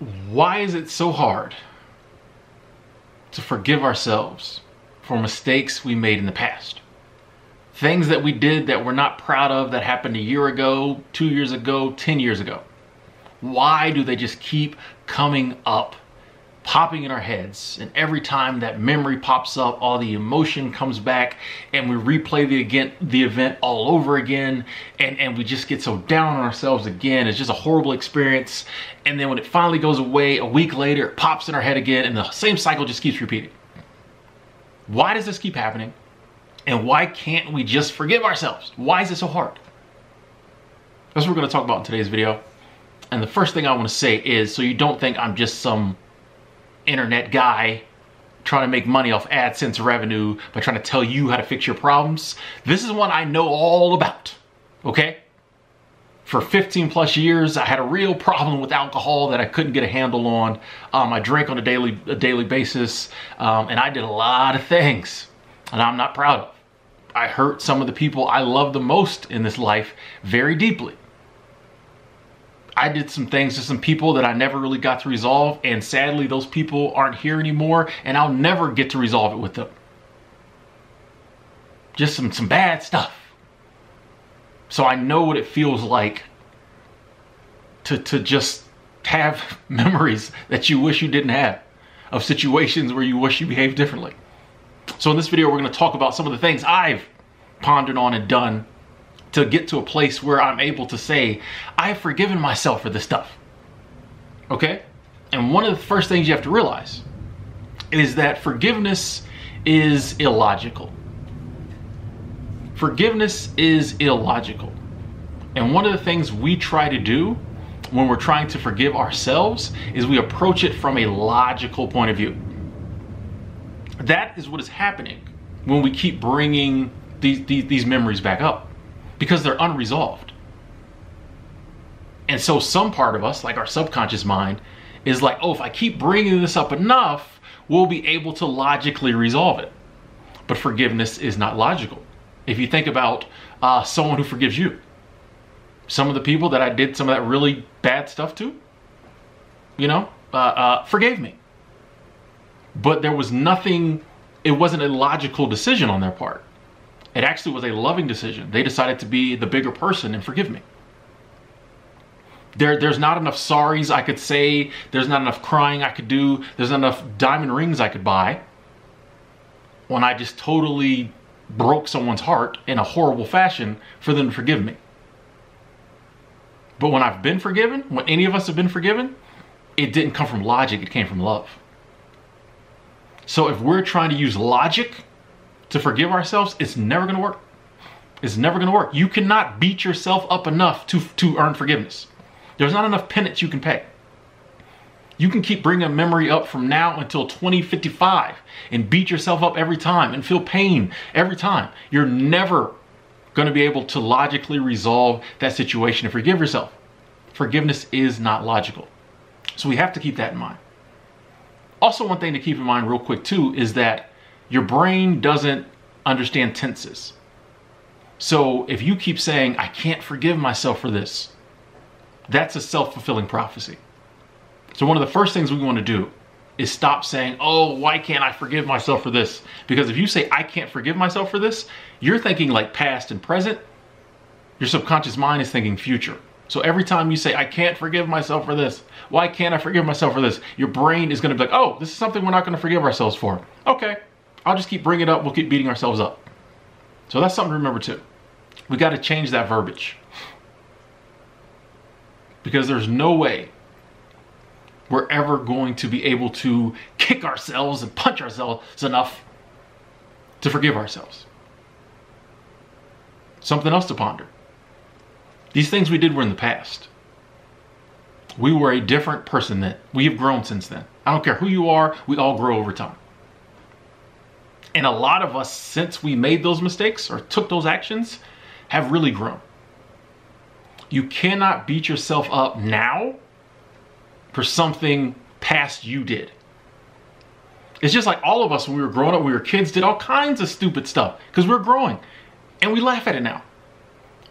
Why is it so hard to forgive ourselves for mistakes we made in the past? Things that we did that we're not proud of that happened a year ago, two years ago, 10 years ago. Why do they just keep coming up popping in our heads. And every time that memory pops up, all the emotion comes back and we replay the again the event all over again and, and we just get so down on ourselves again. It's just a horrible experience. And then when it finally goes away, a week later, it pops in our head again and the same cycle just keeps repeating. Why does this keep happening? And why can't we just forgive ourselves? Why is it so hard? That's what we're going to talk about in today's video. And the first thing I want to say is so you don't think I'm just some internet guy trying to make money off AdSense revenue by trying to tell you how to fix your problems. This is one I know all about, okay? For 15 plus years, I had a real problem with alcohol that I couldn't get a handle on. Um, I drank on a daily, a daily basis, um, and I did a lot of things, and I'm not proud of. I hurt some of the people I love the most in this life very deeply. I did some things to some people that I never really got to resolve, and sadly, those people aren't here anymore, and I'll never get to resolve it with them. Just some, some bad stuff. So I know what it feels like to, to just have memories that you wish you didn't have of situations where you wish you behaved differently. So in this video, we're going to talk about some of the things I've pondered on and done to get to a place where I'm able to say, I've forgiven myself for this stuff. Okay? And one of the first things you have to realize is that forgiveness is illogical. Forgiveness is illogical. And one of the things we try to do when we're trying to forgive ourselves is we approach it from a logical point of view. That is what is happening when we keep bringing these, these, these memories back up because they're unresolved. And so some part of us, like our subconscious mind, is like, oh, if I keep bringing this up enough, we'll be able to logically resolve it. But forgiveness is not logical. If you think about uh, someone who forgives you, some of the people that I did some of that really bad stuff to, you know, uh, uh, forgave me. But there was nothing, it wasn't a logical decision on their part. It actually was a loving decision. They decided to be the bigger person and forgive me. There, there's not enough sorries I could say. There's not enough crying I could do. There's not enough diamond rings I could buy when I just totally broke someone's heart in a horrible fashion for them to forgive me. But when I've been forgiven, when any of us have been forgiven, it didn't come from logic, it came from love. So if we're trying to use logic to forgive ourselves, it's never going to work. It's never going to work. You cannot beat yourself up enough to, to earn forgiveness. There's not enough penance you can pay. You can keep bringing a memory up from now until 2055 and beat yourself up every time and feel pain every time. You're never going to be able to logically resolve that situation and forgive yourself. Forgiveness is not logical. So we have to keep that in mind. Also, one thing to keep in mind, real quick, too, is that your brain doesn't understand tenses. So if you keep saying, I can't forgive myself for this, that's a self fulfilling prophecy. So one of the first things we want to do is stop saying, oh, why can't I forgive myself for this? Because if you say, I can't forgive myself for this, you're thinking like past and present. Your subconscious mind is thinking future. So every time you say, I can't forgive myself for this, why can't I forgive myself for this? Your brain is going to be like, oh, this is something we're not going to forgive ourselves for. Okay, I'll just keep bringing it up. We'll keep beating ourselves up. So that's something to remember too. We got to change that verbiage. Because there's no way we're ever going to be able to kick ourselves and punch ourselves enough to forgive ourselves. Something else to ponder. These things we did were in the past. We were a different person then. We have grown since then. I don't care who you are, we all grow over time. And a lot of us, since we made those mistakes or took those actions, have really grown. You cannot beat yourself up now for something past you did. It's just like all of us when we were growing up, we were kids, did all kinds of stupid stuff because we are growing and we laugh at it now.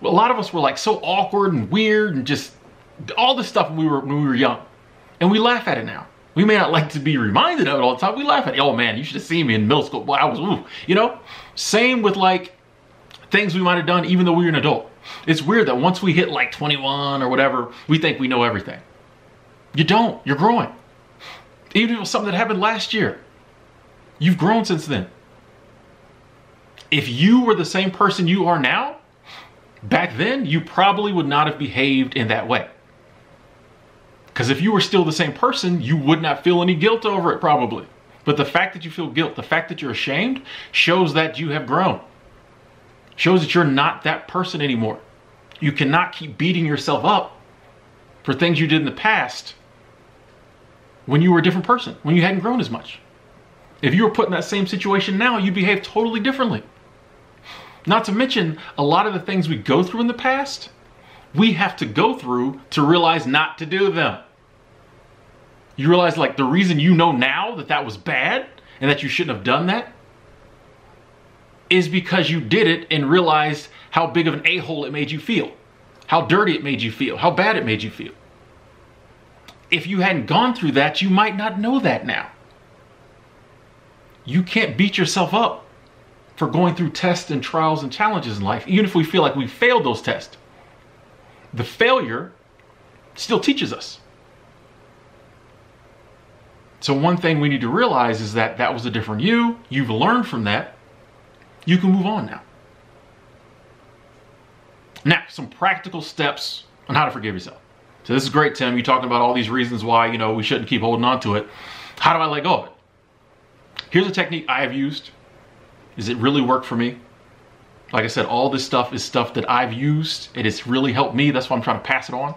A lot of us were like so awkward and weird and just all this stuff when we were when we were young. And we laugh at it now. We may not like to be reminded of it all the time. We laugh at it. Oh man, you should have seen me in middle school. Boy, I was, ooh. you know? Same with like things we might have done even though we were an adult. It's weird that once we hit like 21 or whatever, we think we know everything. You don't. You're growing. Even if it was something that happened last year, you've grown since then. If you were the same person you are now, back then, you probably would not have behaved in that way. Because if you were still the same person, you would not feel any guilt over it, probably. But the fact that you feel guilt, the fact that you're ashamed, shows that you have grown. Shows that you're not that person anymore. You cannot keep beating yourself up for things you did in the past when you were a different person, when you hadn't grown as much. If you were put in that same situation now, you'd behave totally differently. Not to mention, a lot of the things we go through in the past, we have to go through to realize not to do them. You realize, like, the reason you know now that that was bad and that you shouldn't have done that is because you did it and realized how big of an a hole it made you feel, how dirty it made you feel, how bad it made you feel. If you hadn't gone through that, you might not know that now. You can't beat yourself up for going through tests and trials and challenges in life, even if we feel like we failed those tests. The failure still teaches us. So, one thing we need to realize is that that was a different you. You've learned from that. You can move on now. Now, some practical steps on how to forgive yourself. So, this is great, Tim. You're talking about all these reasons why, you know, we shouldn't keep holding on to it. How do I let go of it? Here's a technique I have used Is it really worked for me? Like I said, all this stuff is stuff that I've used. It has really helped me. That's why I'm trying to pass it on.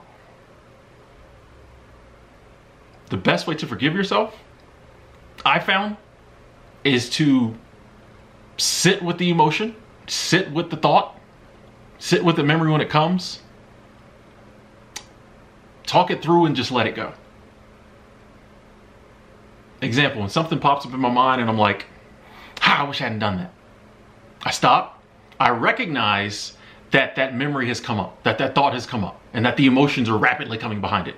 The best way to forgive yourself, I found, is to sit with the emotion, sit with the thought, sit with the memory when it comes, talk it through, and just let it go. Example, when something pops up in my mind and I'm like, ah, I wish I hadn't done that. I stop. I recognize that that memory has come up, that that thought has come up, and that the emotions are rapidly coming behind it.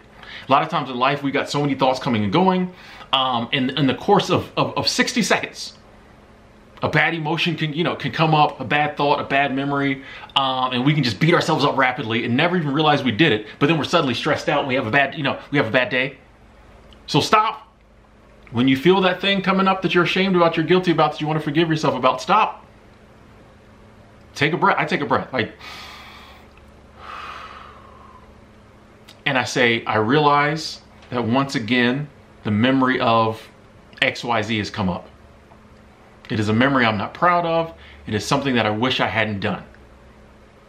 A lot of times in life, we got so many thoughts coming and going. Um, in, in the course of, of, of 60 seconds, a bad emotion can you know can come up a bad thought a bad memory um, and we can just beat ourselves up rapidly and never even realize we did it but then we're suddenly stressed out and we have a bad you know we have a bad day so stop when you feel that thing coming up that you're ashamed about, you're guilty about, that you want to forgive yourself about, stop. Take a breath. I take a breath. Like, and I say, I realize that once again, the memory of XYZ has come up. It is a memory I'm not proud of. It is something that I wish I hadn't done.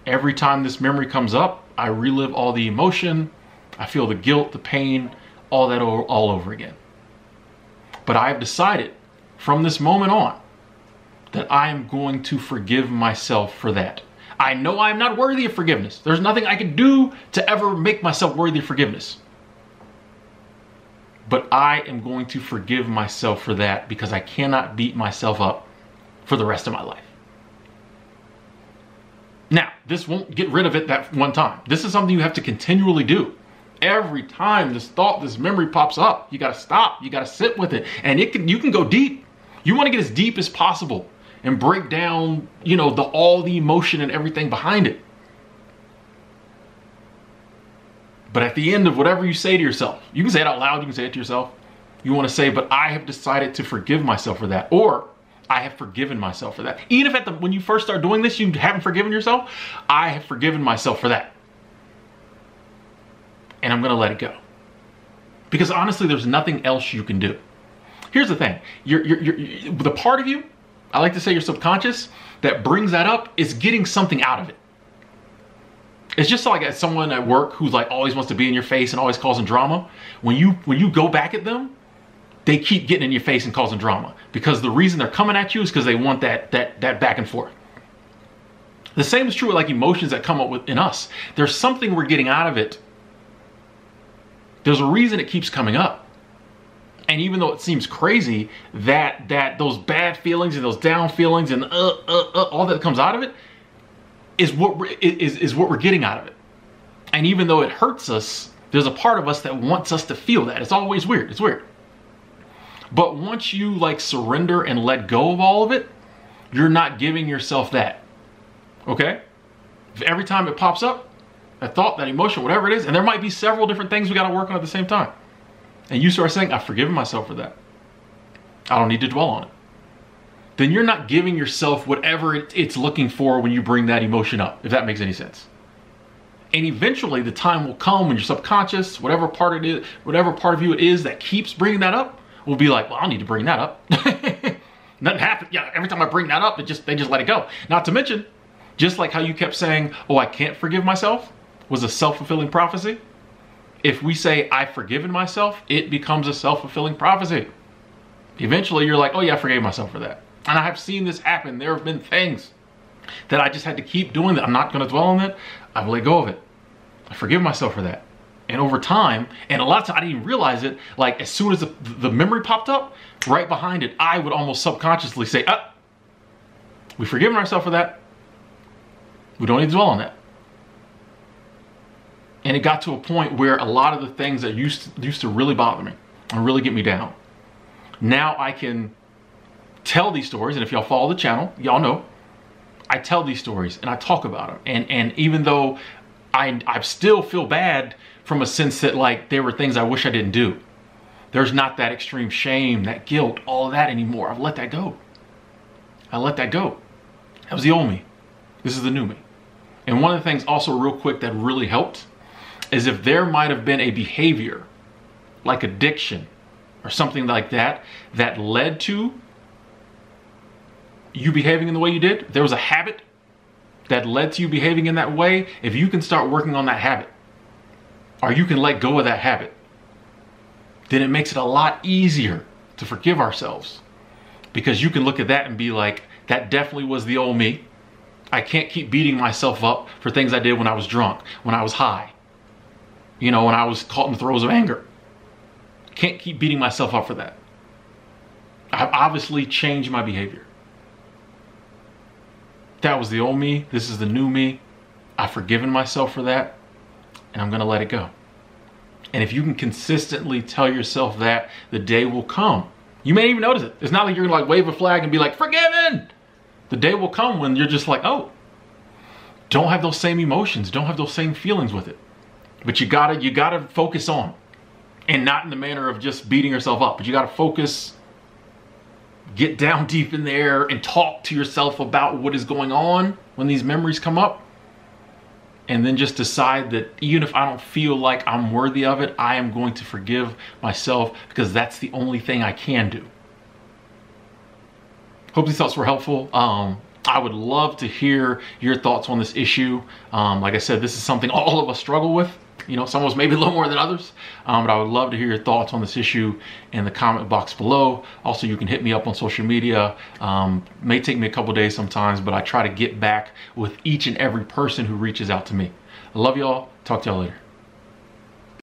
Every time this memory comes up, I relive all the emotion. I feel the guilt, the pain, all that all over again. But I have decided from this moment on that I am going to forgive myself for that. I know I am not worthy of forgiveness. There's nothing I can do to ever make myself worthy of forgiveness. But I am going to forgive myself for that because I cannot beat myself up for the rest of my life. Now, this won't get rid of it that one time. This is something you have to continually do every time this thought, this memory pops up, you got to stop. You got to sit with it, and it can you can go deep. You want to get as deep as possible and break down, you know, the all the emotion and everything behind it. But at the end of whatever you say to yourself, you can say it out loud, you can say it to yourself. You want to say, but I have decided to forgive myself for that. Or I have forgiven myself for that. Even if at the when you first start doing this, you haven't forgiven yourself, I have forgiven myself for that and I'm to let it go. Because honestly, there's nothing else you can do. Here's the thing you're, you're, you're, the part of you, I like to say your subconscious, that brings that up is getting something out of it. It's just like someone at work who's like always wants to be in your face and always causing drama. When you when you go back at them, they keep getting in your face and causing drama because the reason they're coming at you is because they want that that that back and forth. The same is true with like emotions that come up within us. There's something we're getting out of it there's a reason it keeps coming up. And even though it seems crazy that that those bad feelings and those down feelings and uh, uh, uh, all that comes out of it is what is, is what we're getting out of it. And even though it hurts us, There's a part of us that wants us to feel that. It's always weird. It's weird. But once you like surrender and let go of all of it, you're not giving yourself that. Okay? If every time it pops up, that thought, that emotion, whatever it is, and there might be several different things we got to work on at the same time. And you start saying, I've forgiven myself for that. I don't need to dwell on it. Then you're not giving yourself whatever it's looking for when you bring that emotion up, if that makes any sense. And eventually the time will come when your subconscious, whatever part it is, whatever part of you it is that keeps bringing that up, will be like, well, I need to bring that up. Nothing happens. Yeah, every time I bring that up, it just they just let it go. Not to mention, just like how you kept saying, "Oh, I can't forgive myself," was a self-fulfilling prophecy. If we say I've forgiven myself, it becomes a self-fulfilling prophecy. Eventually, you're like, "Oh yeah, I forgave myself for that." And I have seen this happen. There have been things that I just had to keep doing that. I'm not going to dwell on that. I've let go of it. I forgive myself for that. And over time, and a lot of times I didn't even realize it, like as soon as the, the memory popped up, right behind it, I would almost subconsciously say, ah, we've forgiven ourselves for that. We don't need to dwell on that. And it got to a point where a lot of the things that used to, used to really bother me and really get me down, now I can tell these stories. And if y'all follow the channel, y'all know I tell these stories and I talk about them. And and even though I I still feel bad from a sense that like there were things I wish I didn't do. There's not that extreme shame, that guilt, all of that anymore. I've let that go. I let that go. That was the old me. This is the new me. And one of the things also real quick that really helped is if there might have been a behavior like addiction or something like that that led to you behaving in the way you did, there was a habit that led to you behaving in that way, if you can start working on that habit, or you can let go of that habit, then it makes it a lot easier to forgive ourselves. Because you can look at that and be like, that definitely was the old me. I can't keep beating myself up for things I did when I was drunk, when I was high, you know, when I was caught in the throes of anger. Can't keep beating myself up for that. I've obviously changed my behavior. That was the old me. This is the new me. I've forgiven myself for that and I'm going to let it go. And if you can consistently tell yourself that, the day will come. You may even notice it. It's not like you're going to like wave a flag and be like, forgiven. The day will come when you're just like, oh, don't have those same emotions. Don't have those same feelings with it. But you gotta, you gotta focus on and not in the manner of just beating yourself up, but you gotta focus, get down deep in there and talk to yourself about what is going on when these memories come up and then just decide that even if I don't feel like I'm worthy of it, I am going to forgive myself because that's the only thing I can do. Hope these thoughts were helpful. Um, I would love to hear your thoughts on this issue. Um, like I said, this is something all of us struggle with. You know, some of us maybe a little more than others, um, but I would love to hear your thoughts on this issue in the comment box below. Also, you can hit me up on social media. Um, may take me a couple days sometimes, but I try to get back with each and every person who reaches out to me. I love y'all. Talk to y'all later.